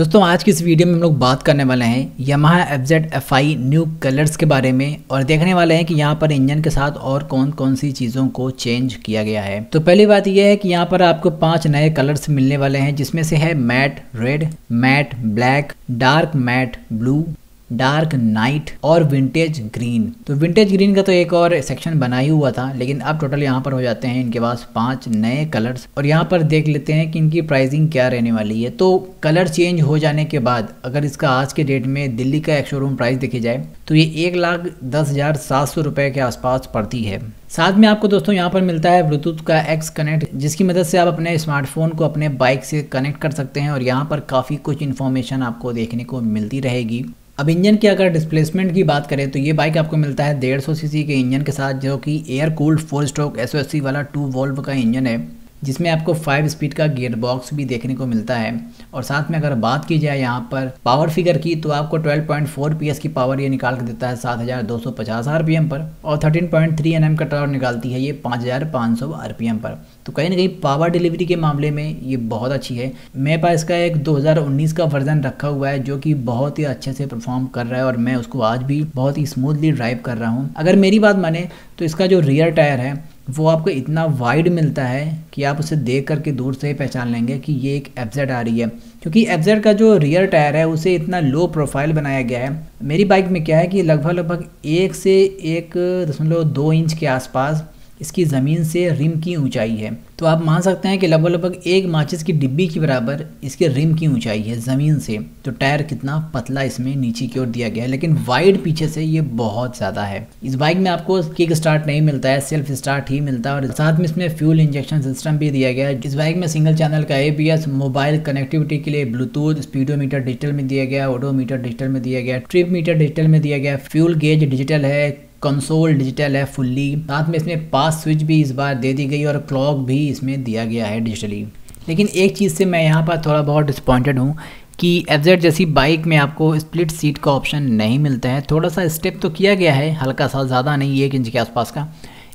दोस्तों, आज की इस वीडियो में हम लोग बात करने वाले हैं Yamaha F Z F I new colours के बारे में और देखने वाले हैं कि यहाँ पर इंजन के साथ और कौन कौन सी चीज़ों को चेंज किया गया है। तो पहली बात यह है कि यहाँ पर आपको पाँच नए कलर्स मिलने वाले हैं, जिसमें से है matte red matte black dark matte blue dark night और विंटेज ग्रीन। तो विंटेज ग्रीन का तो एक और सेक्शन बना ही हुआ था, लेकिन अब टोटल यहाँ पर हो जाते हैं इनके पास पाँच नए कलर्स और यहाँ पर देख लेते हैं कि इनकी प्राइसिंग क्या रहने वाली है। तो कलर चेंज हो जाने के बाद अगर इसका आज के डेट में दिल्ली का एक शोरूम प्राइस देखी जाए तो ये एक लाख दस हज़ार सात सौ रुपये के आसपास पड़ती है। साथ में आपको दोस्तों यहाँ पर मिलता है ब्लूटूथ का एक्स कनेक्ट जिसकी मदद से आप अपने स्मार्टफ़ोन को अपने बाइक से कनेक्ट कर सकते हैं, और यहाँ पर काफ़ी कुछ इन्फॉर्मेशन आपको देखने को मिलती रहेगी। अब इंजन की अगर डिस्प्लेसमेंट की बात करें तो ये बाइक आपको मिलता है डेढ़ सौ के इंजन के साथ, जो कि air cooled four stroke S वाला टू वोल्व का इंजन है। जिसमें आपको फाइव स्पीड का गियर बॉक्स भी देखने को मिलता है। और साथ में अगर बात की जाए यहाँ पर पावर फिगर की तो आपको 12.4 पीएस की पावर ये निकाल के देता है 7250 आरपीएम पर और 13.3 एनएम का टावर निकालती है ये 5500 आरपीएम पर। तो कहीं ना कहीं पावर डिलीवरी के मामले में ये बहुत अच्छी है। मेरे पास इसका एक 2019 का वर्जन रखा हुआ है, जो कि बहुत ही अच्छे से परफॉर्म कर रहा है और मैं उसको आज भी बहुत ही स्मूथली ड्राइव कर रहा हूँ। अगर मेरी बात माने तो इसका जो रियर टायर है वो आपको इतना वाइड मिलता है कि आप उसे देख करके दूर से ही पहचान लेंगे कि ये एक एफजेड आ रही है। क्योंकि एफजेड का जो रियर टायर है, उसे इतना लो प्रोफ़ाइल बनाया गया है। मेरी बाइक में क्या है कि लगभग लगभग एक से एक दशमलव दो इंच के आसपास इसकी ज़मीन से रिम की ऊंचाई है। तो आप मान सकते हैं कि लगभग लगभग एक माचिस की डिब्बी के बराबर इसके रिम की ऊंचाई है ज़मीन से। तो टायर कितना पतला इसमें नीचे की ओर दिया गया है, लेकिन वाइड पीछे से ये बहुत ज़्यादा है। इस बाइक में आपको किक स्टार्ट नहीं मिलता है, सेल्फ स्टार्ट ही मिलता है और साथ में इसमें फ्यूल इंजेक्शन सिस्टम भी दिया गया है। इस बाइक में सिंगल चैनल का एबीएस मोबाइल कनेक्टिविटी के लिए ब्लूटूथ, स्पीडोमीटर डिजिटल में दिया गया ओडोमीटर डिजिटल में दिया गया, ट्रिप मीटर डिजिटल में दिया गया, फ्यूल गेज डिजिटल है कंसोल डिजिटल है फुल्ली साथ में इसमें पास स्विच भी इस बार दे दी गई और क्लॉक भी इसमें दिया गया है डिजिटली लेकिन एक चीज़ से मैं यहाँ पर थोड़ा बहुत डिसपॉइंटेड हूँ कि एफ़ जैसी बाइक में आपको स्प्लिट सीट का ऑप्शन नहीं मिलता है। थोड़ा सा स्टेप तो किया गया है, हल्का सा ज़्यादा नहीं, एक इंच के आसपास का।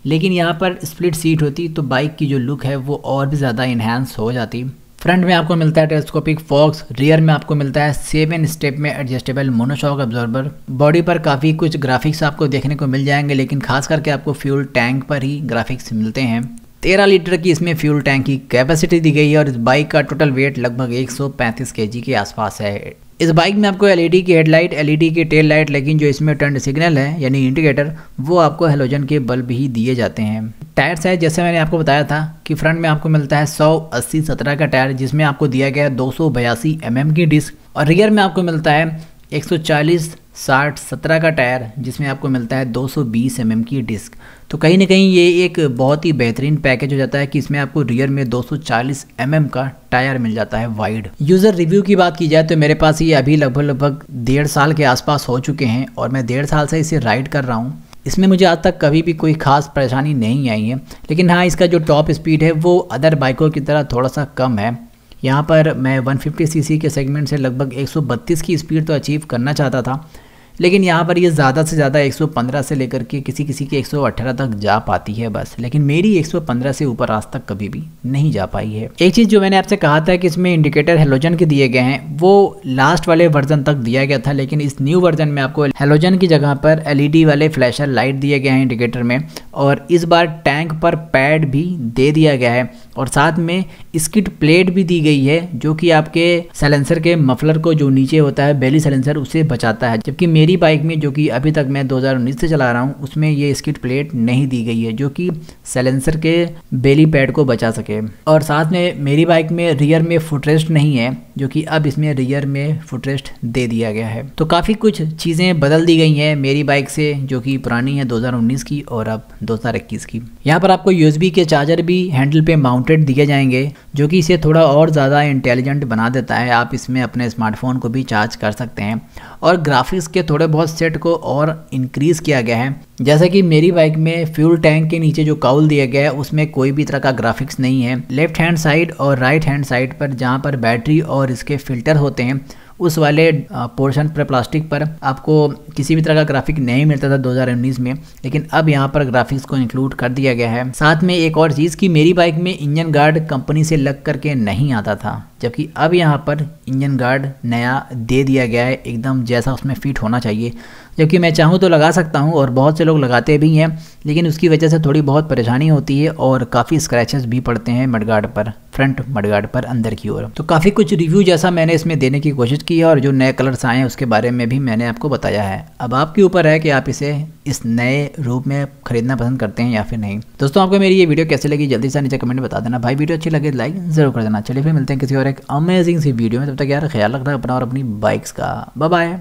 लेकिन यहाँ पर स्प्लिट सीट होती तो बाइक की जो लुक है वो और भी ज़्यादा इन्हेंस हो जाती। फ्रंट में आपको मिलता है टेलीस्कोपिक फॉक्स, रियर में आपको मिलता है सेवन स्टेप में एडजस्टेबल मोनोशॉक ऑब्जॉर्बर बॉडी पर काफ़ी कुछ ग्राफिक्स आपको देखने को मिल जाएँगे, लेकिन खास करके आपको फ्यूल टैंक पर ही ग्राफिक्स मिलते हैं। तेरह लीटर की इसमें फ्यूल टैंक की कैपेसिटी दी गई है और इस बाइक का टोटल वेट लगभग 135 केजी के आसपास है। इस बाइक में आपको एलईडी की हेडलाइट एलईडी की टेल लाइट लेकिन जो इसमें टर्न सिग्नल है, यानी इंडिकेटर वो आपको हेलोजन के बल्ब ही दिए जाते हैं। टायर साइज़ जैसे मैंने आपको बताया था कि फ्रंट में आपको मिलता है 100 80 17 का टायर जिसमें आपको दिया गया है दो सौ mm की डिस्क और रियर में आपको मिलता है 140 साठ सत्रह का टायर, जिसमें आपको मिलता है 220 mm की डिस्क। तो कहीं ना कहीं ये एक बहुत ही बेहतरीन पैकेज हो जाता है कि इसमें आपको रियर में 240 mm का टायर मिल जाता है वाइड। यूज़र रिव्यू की बात की जाए तो मेरे पास ये अभी लगभग लगभग डेढ़ साल के आसपास हो चुके हैं और मैं डेढ़ साल से इसे राइड कर रहा हूँ। इसमें मुझे आज तक कभी भी कोई ख़ास परेशानी नहीं आई है। लेकिन हाँ इसका जो टॉप स्पीड है, वो अदर बाइकों की तरह थोड़ा सा कम है। यहाँ पर मैं 150 सीसी के सेगमेंट से लगभग 132 की स्पीड तो अचीव करना चाहता था लेकिन यहाँ पर ये ज़्यादा से ज़्यादा 115 से लेकर के किसी किसी के 118 तक जा पाती है बस। लेकिन मेरी 115 से ऊपर आज तक कभी भी नहीं जा पाई है। एक चीज़ जो मैंने आपसे कहा था कि इसमें इंडिकेटर हेलोजन के दिए गए हैं, वो लास्ट वाले वर्जन तक दिया गया था, लेकिन इस न्यू वर्जन में आपको हेलोजन की जगह पर एलईडी वाले फ्लैशर लाइट दिए गए हैं इंडिकेटर में, और इस बार टैंक पर पैड भी दे दिया गया है। और साथ में स्किट प्लेट भी दी गई है, जो कि आपके सैलेंसर के मफलर को जो नीचे होता है, बेली सैलेंसर उसे बचाता है। जबकि मेरी बाइक में, जो कि अभी तक मैं 2019 से चला रहा हूँ, उसमें ये स्किट प्लेट नहीं दी गई है, जो कि सैलेंसर के बेली पैड को बचा सके। और साथ में मेरी बाइक में रियर में फुटरेस्ट नहीं है, जो कि अब इसमें रियर में फुटरेस्ट दे दिया गया है। तो काफ़ी कुछ चीज़ें बदल दी गई हैं मेरी बाइक से, जो कि पुरानी है 2019 की और अब 2021 की। यहाँ पर आपको यूएसबी के चार्जर भी हैंडल पे माउंटेड दिए जाएँगे, जो कि इसे थोड़ा और ज़्यादा इंटेलिजेंट बना देता है। आप इसमें अपने स्मार्टफ़ोन को भी चार्ज कर सकते हैं। और ग्राफिक्स के थोड़े बहुत सेट को और इंक्रीज़ किया गया है। जैसे कि मेरी बाइक में फ्यूल टैंक के नीचे जो काउल दिया गया है, उसमें कोई भी तरह का ग्राफिक्स नहीं है। लेफ़्ट हैंड साइड और राइट हैंड साइड पर जहाँ पर बैटरी और इसके फ़िल्टर होते हैं उस वाले पोर्शन पर प्लास्टिक पर आपको किसी भी तरह का ग्राफिक नहीं मिलता था 2019 में, लेकिन अब यहाँ पर ग्राफिक्स को इंक्लूड कर दिया गया है। साथ में एक और चीज़ की मेरी बाइक में इंजन गार्ड कंपनी से लग करके नहीं आता था। जबकि अब यहाँ पर इंजन गार्ड नया दे दिया गया है, एकदम जैसा उसमें फिट होना चाहिए। जबकि मैं चाहूँ तो लगा सकता हूँ और बहुत से लोग लगाते भी हैं, लेकिन उसकी वजह से थोड़ी बहुत परेशानी होती है और काफ़ी स्क्रैचेस भी पड़ते हैं मडगार्ड पर फ्रंट मडगार्ड पर अंदर की ओर। तो काफ़ी कुछ रिव्यू जैसा मैंने इसमें देने की कोशिश की है और जो नए कलर्स आए हैं उसके बारे में भी मैंने आपको बताया है। अब आपके ऊपर है कि आप इसे इस नए रूप में खरीदना पसंद करते हैं या फिर नहीं। दोस्तों, आपको मेरी ये वीडियो कैसे लगी, जल्दी से नीचे कमेंट बता देना। भाई, वीडियो अच्छी लगे लाइक ज़रूर कर देना। चलिए फिर मिलते हैं किसी और एक अमेजिंग सी वीडियो में। तब तक यार, ख्याल रखना अपना और अपनी बाइक्स का। बाय